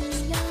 只要